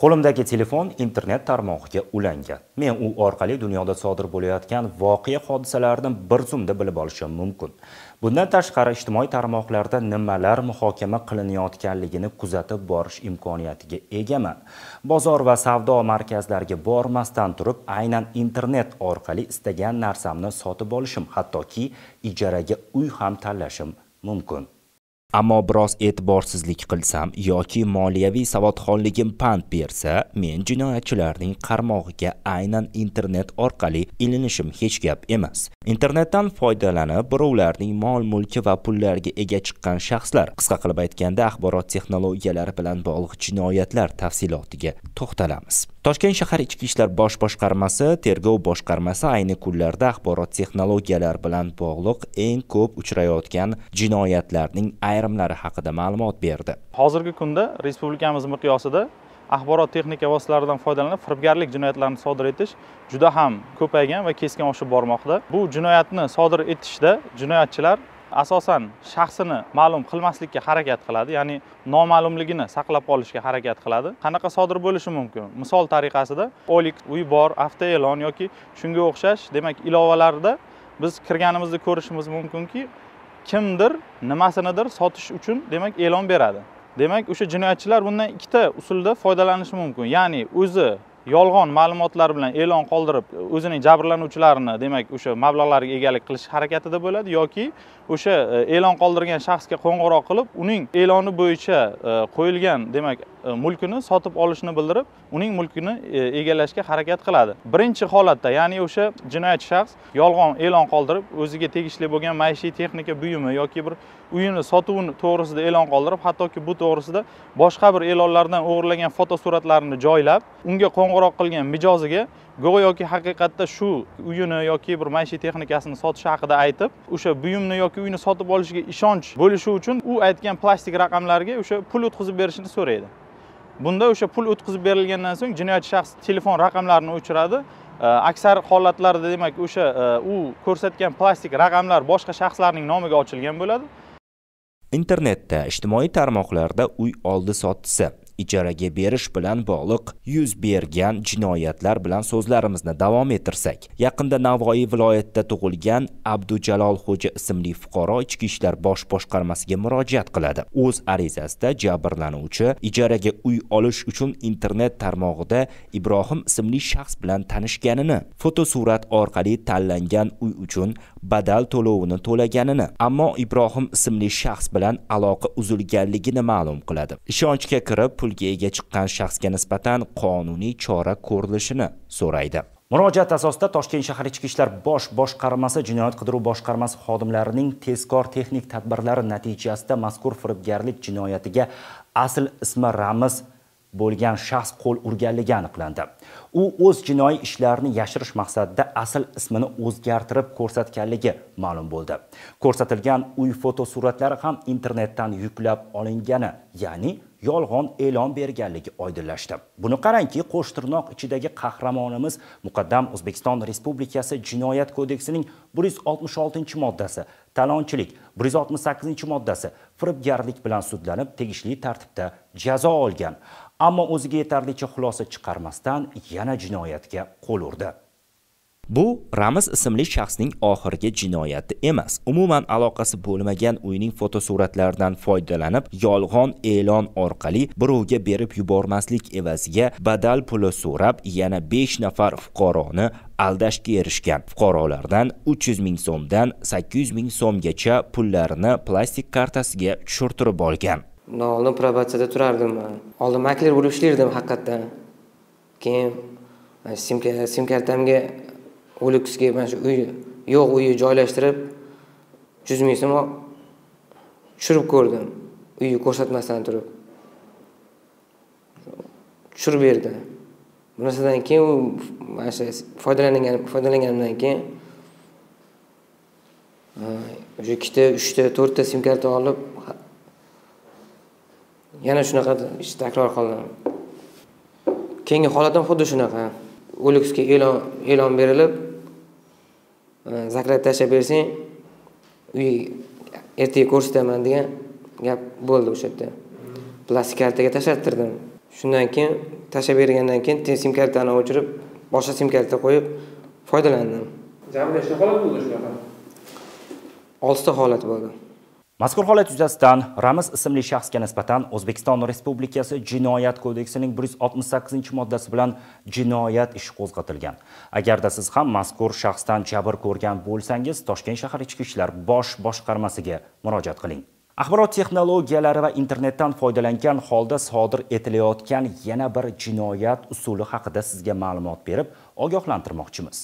Qo'limdagi telefon internet tarmog'iga ulangan. Men u orqali dunyoda sodir bo'layotgan voqea hodisalarni bir zumda bilib olishim mumkin. Bundan tashqari ijtimoiy tarmoqlarda nimalar muhokama qilinayotganligini kuzatib borish imkoniyatiga egaman. Bozor va savdo markazlariga bormasdan turib, aynan internet orqali istagan narsamni sotib olishim, hattoki ijaraga uy ham tanlashim mumkin. Ammo biroz e'tiborsizlik qilsam yoki moliyaviy savodxonligim pand bersa, men jinoyatchilarning qarmog'iga aynan internet orqali ilinishim hech gap emas. Internetdan foydalanib, birovlarning mol-mulki va pullariga ega chiqqan shaxslar, qisqa qilib aytganda, axborot texnologiyalari bilan bog'liq jinoyatlar tafsilotiga to'xtalamiz. Toshkent shahar ichki ishlar bosh boshqarmasi tergov boshqarmasi ayni kunlarda axborot texnologiyalari bilan bog'liq eng ko'p uchrayotgan jinoyatlarning ayrimlari haqida ma'lumot berdi. Hozirgi kunda respublikamiz miqyosida axborot texnika vositalaridan foydalanib firibgarlik jinoyatlarini sodir etish juda ham ko'paygan va keskin oshib bormoqda. Bu jinoyatni sodir etishda jinoyatchilar asosan shaxsini ma'lum qilmaslikka harakat qiladi ya'ni noma'lumligini saqlab qolishga harakat qiladi. Qanaqa sodir bo'lishi mumkin? Misol tariqasida olik uy bor avtoe'lon yoki shunga o'xshash demak ilovalarda biz kirganimizda ko'rishimiz mumkinki kimdir nimasinidir sotish uchun demak e'lon beradi. Demak o'sha jinoyatchilar bundan ikkita usulda foydalanishi mumkin. Ya'ni o'zi yolg'on ma'lumotlar bilan e'lon qoldirib o'zining jabrlanuvchilarini demak o'sha mablag'larga egalik qilish harakatida bo'ladi yoki o'sha e, e'lon qoldirgan shaxsga qo'ng'iroq qilib uning e'loni bo'yicha e, qo'yilgan demak E, mulkini sotib olishni bildirib uning mulkini e, egallashga harakat qiladi. Birinchi holatda ya'ni o'sha jinoyatchi shaxs yolg'on e'lon qoldirib o'ziga tegishli bo'lgan maishiy texnika buyumi yoki bir uyini sotuvini to'g'risida e'lon qoldirib hattoki bu to'g'risida boshqa bir e'lonlardan o'g'irlagan fotosuratlarini joylab unga qo'ng'iroq qilgan mijoziga go'yoki haqiqatda shu uyini yoki bir maishiy texnikasini sotishi haqida aytib o'sha buyumni yoki uyni sotib olishiga ishonch bo'lishi uchun u aytgan plastik raqamlarga o'sha pul o'tkazib berishni so'raydi. Bunda o'sha pul o'tkazib berilgandan so'ng jinoyatchi shaxs telefon raqamlarini o'chiradi. Aksar holatlarda demak o'sha e, u ko'rsatgan plastik raqamlar boshqa shaxslarning nomiga ochilgan bo'ladi. Internetda ijtimoiy tarmoqlarda uy oldi sotdisi ijaraga berish bilan bog'liq yuz bergan jinoyatlar bilan so'zlarimizni davom ettirsak. Yaqinda navoiy viloyatida tug'ilgan abdujalol xo'ja ismli fuqaro ichki ishlar bosh boshqarmasiga murojaat qiladi. O'z arizasida jabrlanuvchi ijaraga uy olish uchun internet tarmog'ida ibrohim ismli shaxs bilan tanishganini fotosurat orqali tanlangan uy uchun badal to'lovini to'laganini ammo ibrohim ismli shaxs bilan aloqa uzilganligini ma'lum qiladi. Ishonchga kirib pulga ega chiqqan shaxsga nisbatan qonuniy chora ko'rilishini so'raydi. Murojaat asosida toshkent shahar ichki ishlar bosh boshqarmasi jinoyat qidiruv boshqarmasi xodimlarining tezkor texnik tadbirlari natijasida mazkur firibgarlik jinoyatiga asl ismi ramiz bo'lgan shaxs qo'l urganligi aniqlandi. U o'z jinoiy ishlarini yashirish maqsadida asl ismini o'zgartirib ko'rsatganligi ma'lum bo'ldi. Ko'rsatilgan uy fotosuratlari ham internetdan yuklab olingani ya'ni yolg'on e'lon berganligi oydinlashdi. Buni qarangki qo'shtirnoq ichidagi qahramonimiz muqaddam o'zbekiston respublikasi jinoyat kodeksining 166 moddasi talonchilik 168 moddasi firibgarlik bilan sudlanib tegishli tartibda jazo olgan. Ammo o'ziga yetarlicha xulosa chiqarmasdan yana jinoyatga qo'l urdi Bu Ramiz ismli shaxsning oxirgi jinoyati emas. Umuman aloqasi bo'lmagan uyning fotosuratlaridan foydalanib, yolg'on e'lon orqali birovga berib yubormaslik evaziga badal puli so'rab, yana 5 nafar fuqaroni aldashga erishgan. Fuqarolardan 300 ming so'mdan 800 ming so'mgacha pullarini plastik kartasiga tushirtirib olgan. Oldin probatsiyada turardim. Oldin makler bo'lib ishlardim haqiqatdan. Keyin simka sim kartamga uluksga mana shu uy yo'q uyni joylashtirib uch yuz ming so'm tushirib ko'rdim uyni ko'rsatmasdan turib tushirib berdi bu narsadan keyin u mana shu foydalangan foydalanganimdan keyin уже ikkita uchta to'rtta sim karta olib yana shunaqa ish takror qildim keyingi holat ham xuddi shunaqa. O'liksga e'lon e'lon berilib zakrat tashlab bersang uy ertaga ko'rsataman degan gap bo'ldi o'sha yerda. Plastik kartaga tashlattirdim. Shundan keyin tashlab bergandan keyin sim kartani o'chirib boshqa sim karta qo'yib foydalandim. Jami nechta holat bo'ldi shunaqa? Oltita holat bo'ldi mazkur holat yuzasidan ramiz ismli shaxsga nisbatan o'zbekiston respublikasi jinoyat kodeksining bir yuz oltmish sakkizinchi moddasi bilan jinoyat ishi qo'zg'atilgan. Agarda siz ham mazkur shaxsdan jabr ko'rgan bo'lsangiz toshkent shahar ichki ishlar bosh boshqarmasiga murojaat qiling. Axborot texnologiyalari va internetdan foydalangan holda sodir etilayotgan yana bir jinoyat usuli haqida sizga ma'lumot berib ogohlantirmoqchimiz.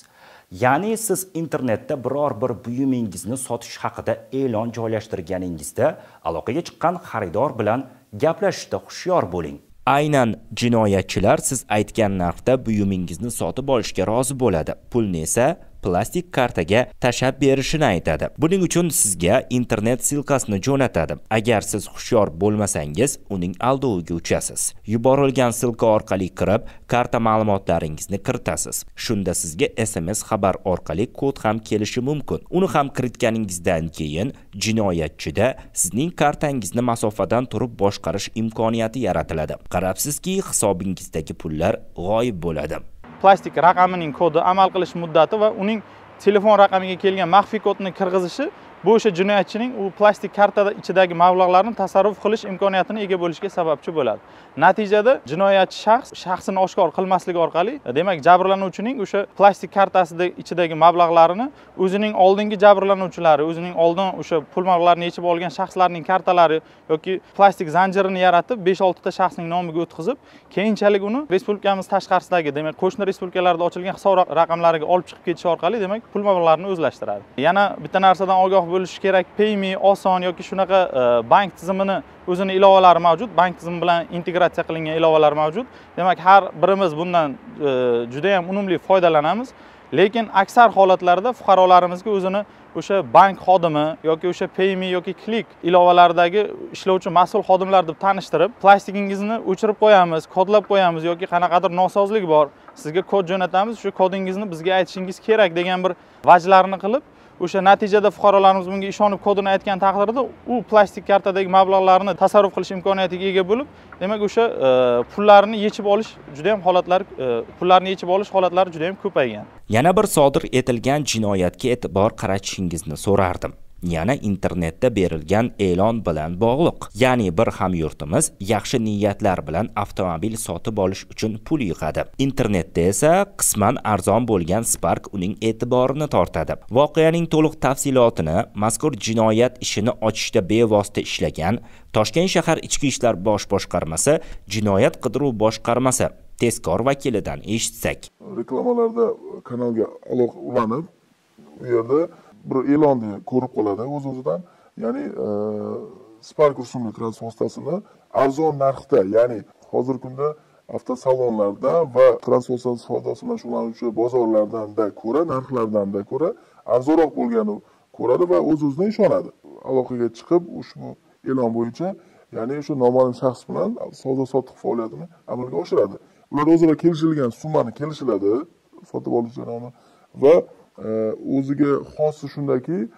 Ya'ni siz internetda biror bir buyumingizni sotish haqida e'lon joylashtirganingizda aloqaga chiqqan xaridor bilan gaplashishda hushyor bo'ling. Aynan jinoyatchilar siz aytgan narxda buyumingizni sotib olishga rozi bo'ladi. Pulni esa plastik kartaga tashab berishini aytadi. Buning uchun sizga internet silkasini jo'natadi. Agar siz hushyor bo'lmasangiz uning aldoviga uchasiz. Yuborilgan silka orqali kirib karta ma'lumotlaringizni kiritasiz. Shunda sizga sms xabar orqali kod ham kelishi mumkin. Uni ham kiritganingizdan keyin jinoyatchida sizning kartangizni masofadan turib boshqarish imkoniyati yaratiladi. Qarabsizki hisobingizdagi pullar g'oyib bo'ladi. Plastik raqamining kodi amal qilish muddati va uning telefon raqamiga kelgan maxfiy kodni kirg'izishi bu o'sha jinoyatchining u plastik kartada ichidagi mablag'larni tasarruf qilish imkoniyatini ega bo'lishiga sababchi bo'ladi. Natijada jinoyatchi shaxs shaxsini oshkor qilmasligi orqali demak jabrlanuvchining o'sha plastik kartasida ichidagi mablag'larini o'zining oldingi jabrlanuvchilari o'zining oldin o'sha pul mablag'larini yechib olgan shaxslarning kartalari yoki plastik zanjirini yaratib besh oltita shaxsning nomiga o'tkazib keyinchalik uni respublikamiz tashqarisidagi demak qo'shni respublikalarda ochilgan hisob raqamlariga olib chiqib ketish orqali demak pul mablag'larini o'zlashtiradi. Yana bitta narsadan ogoh bo'lish kerak payme oson yoki shunaqa e, bank tizimini o'zini ilovalari mavjud bank tizimi bilan integratsiya qilingan ilovalar mavjud. Demak har birimiz bundan e, judayam juda unumli foydalanamiz. Lekin aksar holatlarda fuqarolarimizga o'zini o'sha bank xodimi yoki o'sha payme yoki klik ilovalaridagi ishlovchi mas'ul xodimlar deb tanishtirib plastikingizni o'chirib qo'yamiz kodlab qo'yamiz yoki qanaqadir nosozlik bor sizga kod jo'natamiz shu kodingizni bizga aytishingiz kerak degan bir vajlarni qilib o'sha natijada fuqarolarimiz bunga ishonib kodini aytgan taqdirda u plastik kartadagi mablag'larni tasarruf qilish imkoniyatiga ega bo'lib demak o'sha e, pullarni yechib olish juda yam holatlar e, pullarni yechib olish holatlari juda yam ko'paygan. Yana bir sodir etilgan jinoyatga e'tibor qaratishingizni so'rardim. Yana internetda berilgan e'lon bilan bog'liq. Ya'ni bir hamyurtimiz yaxshi niyatlar bilan avtomobil sotib olish uchun pul yig'adi. Internetda esa qisman arzon bo'lgan spark uning e'tiborini tortadi. Voqeaning to'liq tafsilotini mazkur jinoyat ishini ochishda bevosita ishlagan toshkent shahar ichki ishlar bosh boshqarmasi jinoyat qidiruv boshqarmasi tezkor vakilidan eshitsak. Reklamalarda kanalga aloqa ulanib u yerda bir e'lonni ko'rib qoladi o'z o'zidan ya'ni e, spark rusumli transport vositasini arzon narxda ya'ni hozirgi kunda avtosalonlarda va transport savdosi bilan shug'ullanuvchi bozorlardanda ko'ra narxlardanda ko'ra arzonroq bo'lganini ko'radi va o'z o'zidan ishonadi. Aloqaga chiqib ushbu e'lon bo'yicha ya'ni o'sha noma'lum shaxs bilan savdo sotiq faoliyatini amalga oshiradi. Ular o'zaro kelishilgan summani kelishiladi sotib olish jarayoni va E, o'ziga xosi shundaki e,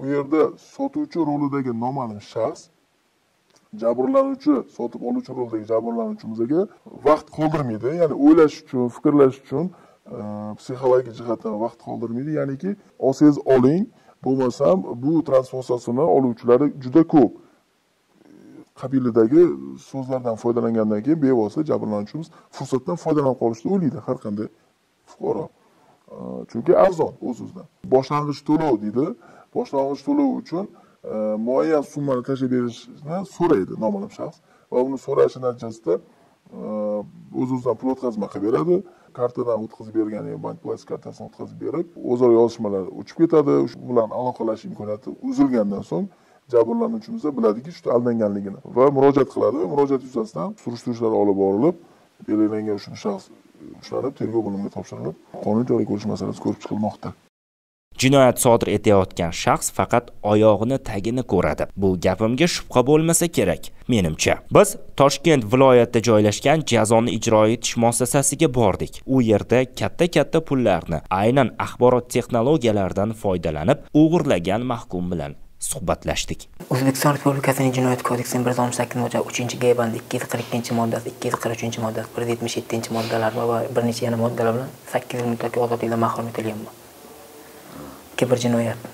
u yerda sotuvchi rolidagi noma'lum shaxs jabrlanuvchi sotib oluvchi rolidagi jabrlanuvchimizga vaqt qoldirmaydi. Ya'ni o'ylash uchun fikrlash uchun e, psixologik jihatdan vaqt qoldirmaydi. Ya'niki olsangiz oling bo'lmasam bu transformatsiyasini oluvchilari juda ko'p. Qabilidagi so'zlardan foydalangandan keyin bevosita jabrlanuvchimiz fursatdan foydalanib qolishni o'ylaydi har qanday fuqaro. Chunki arzon o'z o'zidan boshlang'ich to'lov deydi. Boshlang'ich to'lov uchun e, muayyan summani tashlab berishni so'raydi noma'lum shaxs va uni so'rashi natijasida e, o'z o'zidan pul o'tkazma qilib beradi. Kartadan o'tkazib bergan bank plastik kartasini o'tkazib berib o'zaro yozishmalar o'chib ketadi. Shu bilan aloqalashish imkoniyati uzilgandan so'ng jabrlanuvchimiz biladiki shu aldanganligini va murojaat qiladi. Murojaat yuzasidan surishtiruvlar olib borilib belgilangan shaxs ushlanib tergov bo'limiga topshirilib qonun joriy qilish masalasi ko'rib chiqilmoqda. Jinoyat sodir etayotgan shaxs faqat oyog'ini tagini ko'radi. Bu gapimga shubha bo'lmasa kerak menimcha. Biz toshkent viloyatida joylashgan jazoni ijro etish muassasasiga bordik. U yerda katta katta pullarni aynan axborot texnologiyalaridan foydalanib o'g'irlagan mahkum bilan suhbatlashdik. O'zbekiston respublikasining jinoyat kodeksining bir yuz oltmish sakkizinchi moddasi uchinchi g bandi ikki yuz qirq ikkinchi moddasi ikki yuz qirq uchinchi moddasi bir yuz yetmish yettinchi moddalar va bir necha yana moddalar bilan sakkiz yil muddatga ozodlikdan mahrum etilganman kiber jinoyat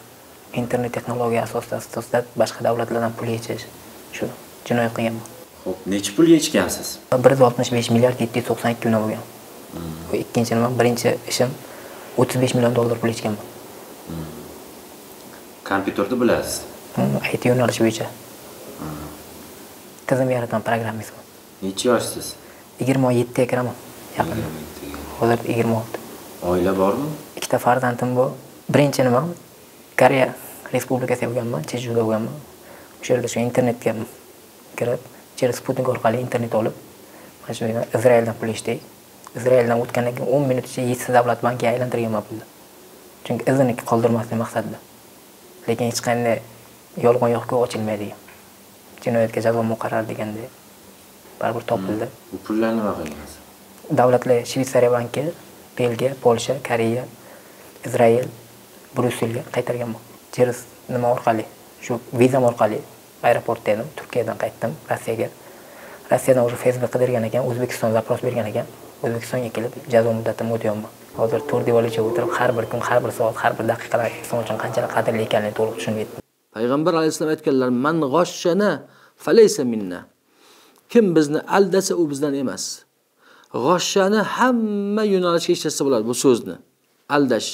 internet texnologiya asosida asosida boshqa davlatlardan pul yechish shu jinoyat qilganman ho'p necha pul yechgansiz? Bir yuz oltmish besh milliard yetti yuz to'qson ikki million bo'lgan. Ikkinchi nima? Birinchi ishim o'ttiz besh million dollar pul yechganman kompyuterni bilasiz. It yo'nalishi bo'yicha. Tizim yarataman programmistman necha yoshsiz? Yigirma yettiga kiraman yaqinda hozir yigirma olti. Oila bormi? Ikkita farzandim bor. Birinchi nima? Koreya respublikasiga bo'lganman chejuda bo'lganman. O'sha yerda shu internetga kirib через sputnik orqali internet olib mana shu izraeldan pul ishlaydi izraeldan o'tgandan keyin o'n minut ichida yettita davlat bankiga aylantirganman pulni chunki izini qoldirmaslik maqsadida lekin hech qanday yolg'on yo'qku ochilmaydigan jinoyatga jazo muqarrar deganda baribir topildi. Bu pullarni nima qilgansiz davlatlar shvetsariya banki belgiya polsha koreya izrael bryusselga qaytarganman через nima orqali? Shu vizam orqali aeroportda edim turkiyadan qaytdim rossiyaga. Rossiyadan уже facebook qidirgan ekan o'zbekiston запрос bergan ekan. O'zbekistonga kelib jazo muddatimni o'tayapman hozir to'rt devor o'tirib har bir kun har bir soat har bir daqiqalar inson uchun qanchalik qadrli ekanligini to'liq tushunib yetdim. Payg'ambar alayhissalom aytganlar man g'oshshana falaysa minna. Kim bizni aldasa u bizdan emas. G'oshshani hamma yo'nalishga ishlatsa bo'ladi bu so'zni. Aldash.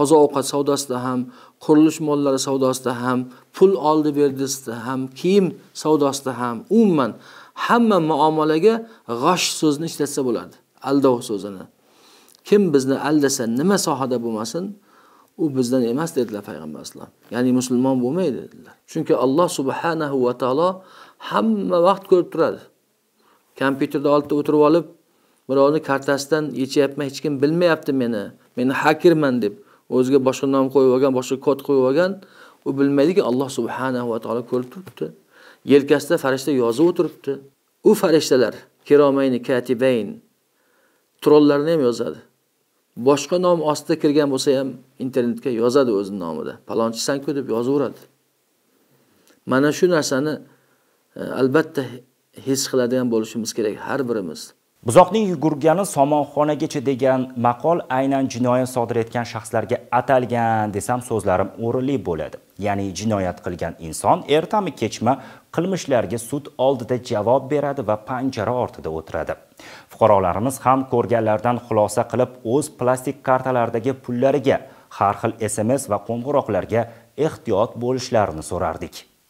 Oziq ovqat savdosida ham qurilish mollari savdosida ham pul oldi berdisida ham kiyim savdosida ham umuman hamma muomalaga g'osh so'zni ishlatsa bo'ladi. Aldov so'zini. Kim bizni aldasa nima sohada bo'lmasin u bizdan emas dedilar payg'ambar alayhisalom ya'ni musulmon bo'lmaydi dedilar. Chunki alloh subhanahu va taolo hamma vaqt ko'rib turadi. Kompyuterda oldida o'tirib olib birovni kartasidan yechyapman hech kim bilmayapti meni. Meni hakerman deb o'ziga boshqa nom qo'yib olgan boshqa kod qo'yib olgan u bilmaydiki alloh subhanahu va taolo ko'rib turibdi. Yelkasida farishta yozib o'tiribdi. U farishtalar kiromayni katibayn trollarni ham yozadi. Boshqa nom ostida kirgan bo'lsa ham internetga yozadi o'zini nomida. Palonchisanku deb yozaveradi. Mana shu narsani e, albatta his qiladigan bo'lishimiz kerak har birimiz. Buzoqning yugurgani somonxonagacha degan maqol aynan jinoyat sodir etgan shaxslarga atalgan desam so'zlarim o'rinli bo'ladi. Ya'ni jinoyat qilgan inson ertami kechmi qilmishlarga sud oldida javob beradi va panjara ortida o'tiradi. Fuqarolarimiz ham ko'rganlardan xulosa qilib o'z plastik kartalaridagi pullariga har xil sms va qo'ng'iroqlarga ehtiyot bo'lishlarini so'rardik.